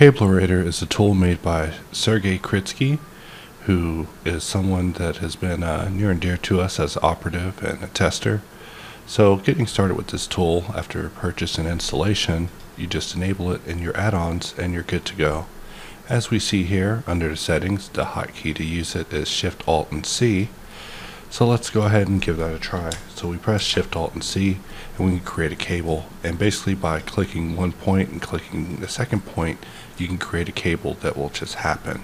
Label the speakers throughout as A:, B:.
A: Cablerator is a tool made by Sergey Kritskiy, who is someone that has been uh, near and dear to us as operative and a tester. So getting started with this tool after purchase and installation, you just enable it in your add-ons and you're good to go. As we see here under the settings, the hotkey to use it is Shift Alt and C. So let's go ahead and give that a try. So we press Shift Alt and C and we can create a cable. And basically by clicking one point and clicking the second point you can create a cable that will just happen.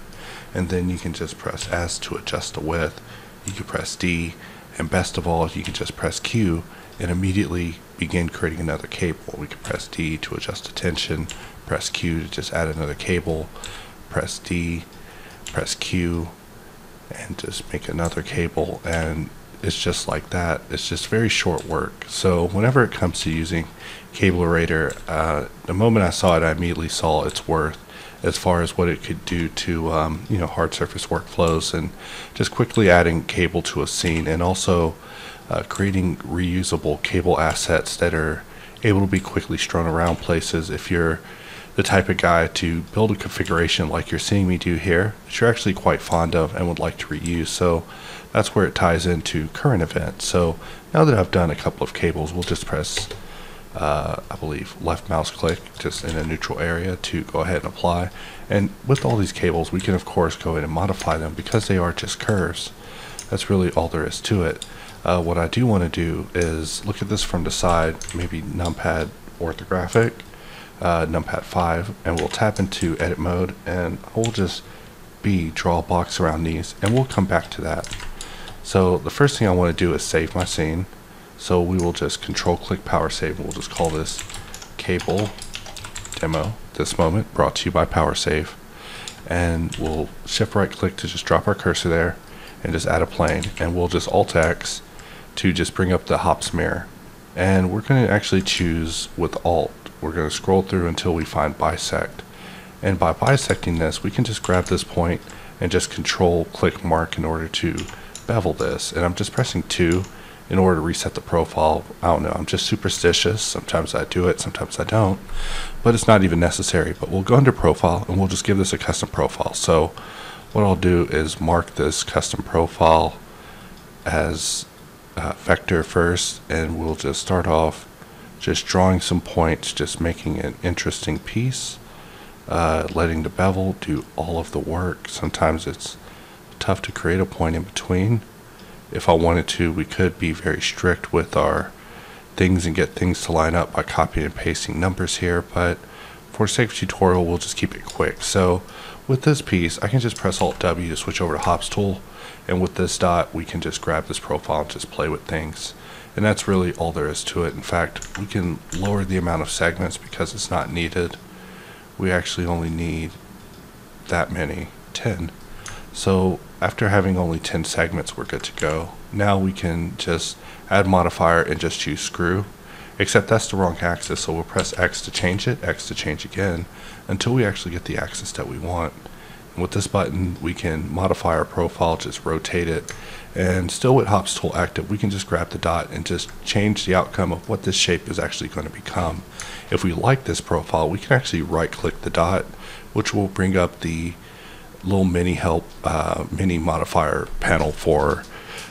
A: And then you can just press S to adjust the width. You can press D. And best of all you can just press Q and immediately begin creating another cable. We can press D to adjust the tension press Q to just add another cable press D press Q and just make another cable and it's just like that. It's just very short work. So whenever it comes to using Cablerator, uh, the moment I saw it, I immediately saw its worth as far as what it could do to um, you know hard surface workflows and just quickly adding cable to a scene and also uh, creating reusable cable assets that are able to be quickly strung around places if you're the type of guy to build a configuration like you're seeing me do here that you're actually quite fond of and would like to reuse. So that's where it ties into current events. So now that I've done a couple of cables, we'll just press, uh, I believe, left mouse click just in a neutral area to go ahead and apply. And with all these cables, we can of course go in and modify them because they are just curves. That's really all there is to it. Uh, what I do want to do is look at this from the side, maybe numpad orthographic, uh, numpad 5 and we'll tap into edit mode and we'll just B draw a box around these and we'll come back to that. So the first thing I want to do is save my scene. So we will just control click power save we'll just call this cable demo this moment brought to you by power save. And we'll shift right click to just drop our cursor there and just add a plane and we'll just alt X to just bring up the hops mirror. And we're going to actually choose with alt we're going to scroll through until we find bisect. And by bisecting this, we can just grab this point and just control click mark in order to bevel this. And I'm just pressing 2 in order to reset the profile. I don't know, I'm just superstitious. Sometimes I do it, sometimes I don't. But it's not even necessary. But we'll go under profile and we'll just give this a custom profile. So what I'll do is mark this custom profile as uh, vector first and we'll just start off just drawing some points, just making an interesting piece, uh, letting the bevel do all of the work. Sometimes it's tough to create a point in between. If I wanted to, we could be very strict with our things and get things to line up by copying and pasting numbers here, but for sake of tutorial, we'll just keep it quick. So with this piece, I can just press Alt W to switch over to Hops tool, and with this dot, we can just grab this profile and just play with things. And that's really all there is to it. In fact, we can lower the amount of segments because it's not needed. We actually only need that many, 10. So after having only 10 segments, we're good to go. Now we can just add modifier and just choose screw. Except that's the wrong axis, so we'll press X to change it, X to change again, until we actually get the axis that we want. With this button, we can modify our profile, just rotate it, and still with Hops tool active, we can just grab the dot and just change the outcome of what this shape is actually going to become. If we like this profile, we can actually right click the dot, which will bring up the little mini help, uh, mini modifier panel for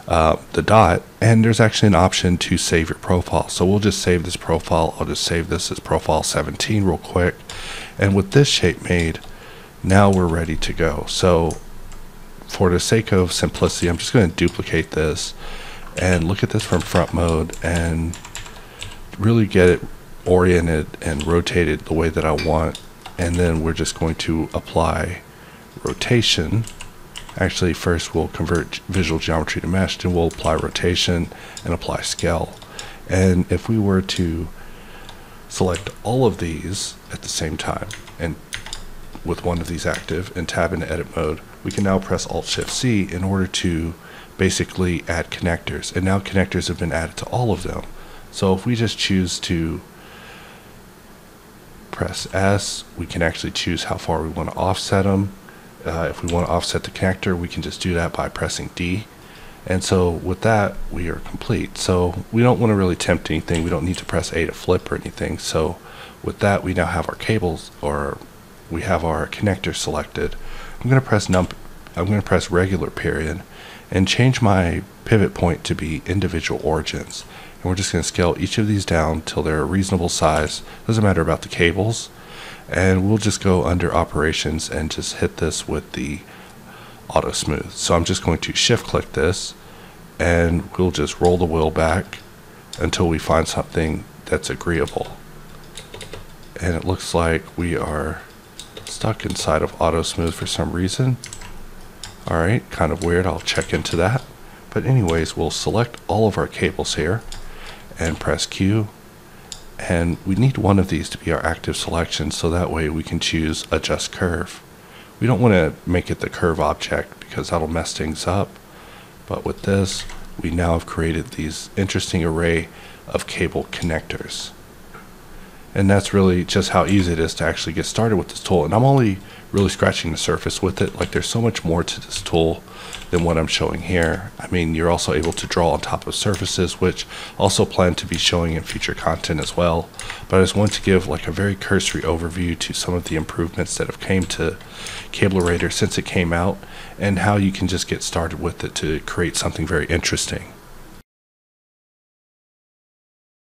A: uh, the dot. And there's actually an option to save your profile. So we'll just save this profile. I'll just save this as profile 17 real quick. And with this shape made, now we're ready to go. So for the sake of simplicity, I'm just going to duplicate this and look at this from front mode and really get it oriented and rotated the way that I want. And then we're just going to apply rotation. Actually, first we'll convert visual geometry to mesh, then we'll apply rotation and apply scale. And if we were to select all of these at the same time and with one of these active and tab into edit mode, we can now press Alt Shift C in order to basically add connectors. And now connectors have been added to all of them. So if we just choose to press S, we can actually choose how far we want to offset them. Uh, if we want to offset the connector, we can just do that by pressing D. And so with that, we are complete. So we don't want to really tempt anything. We don't need to press A to flip or anything. So with that, we now have our cables or we have our connector selected, I'm going to press num I'm going to press regular period and change my pivot point to be individual origins. And we're just going to scale each of these down till they're a reasonable size. Doesn't matter about the cables. And we'll just go under operations and just hit this with the auto smooth. So I'm just going to shift click this and we'll just roll the wheel back until we find something that's agreeable. And it looks like we are stuck inside of auto smooth for some reason. Alright, kind of weird, I'll check into that. But anyways, we'll select all of our cables here and press Q. And we need one of these to be our active selection so that way we can choose adjust curve. We don't want to make it the curve object because that'll mess things up. But with this, we now have created these interesting array of cable connectors. And that's really just how easy it is to actually get started with this tool. And I'm only really scratching the surface with it. Like there's so much more to this tool than what I'm showing here. I mean, you're also able to draw on top of surfaces, which also plan to be showing in future content as well. But I just want to give like a very cursory overview to some of the improvements that have came to Cablerator since it came out and how you can just get started with it to create something very interesting.